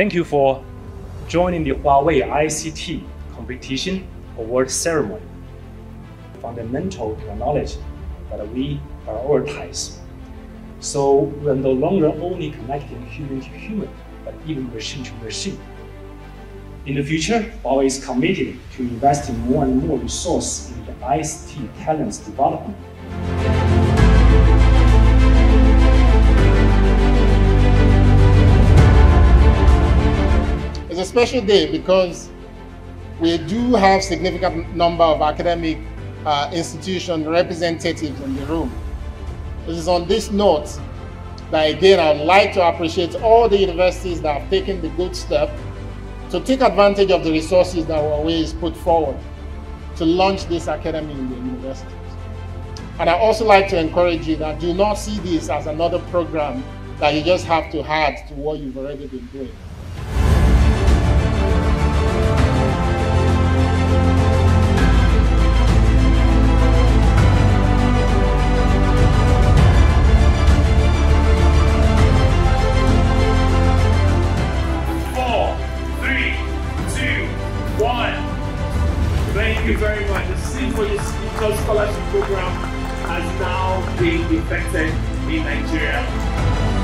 Thank you for joining the Huawei ICT Competition Award Ceremony. Fundamental knowledge that we prioritize. So we're no longer only connecting human to human, but even machine to machine. In the future, Huawei is committed to investing more and more resources in the ICT talents development. A special day because we do have significant number of academic uh, institution representatives in the room. It is on this note that again I would like to appreciate all the universities that have taken the good step to take advantage of the resources that were always put forward to launch this academy in the universities. And I also like to encourage you that do not see this as another program that you just have to add to what you've already been doing. Thank you very much. The your Speaker Scholarship Program has now been effected in Nigeria.